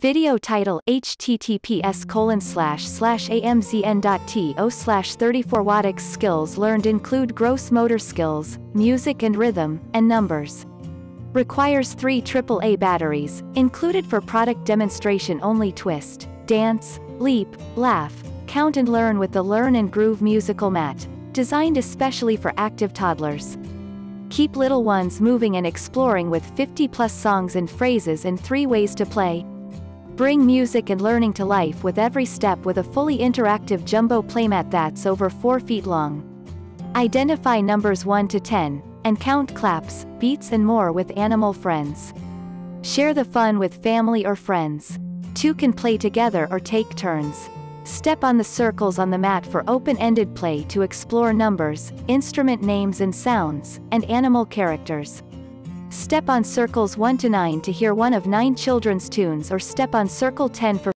Video title https colon slash slash amzn.to slash 34 Wattix skills learned include gross motor skills, music and rhythm, and numbers. Requires three AAA batteries, included for product demonstration only twist, dance, leap, laugh, count and learn with the Learn and Groove musical mat, designed especially for active toddlers. Keep little ones moving and exploring with 50 plus songs and phrases and three ways to play, Bring music and learning to life with every step with a fully interactive jumbo playmat that's over 4 feet long. Identify numbers 1 to 10, and count claps, beats and more with animal friends. Share the fun with family or friends. Two can play together or take turns. Step on the circles on the mat for open-ended play to explore numbers, instrument names and sounds, and animal characters. Step on circles 1 to 9 to hear one of nine children's tunes or step on circle 10 for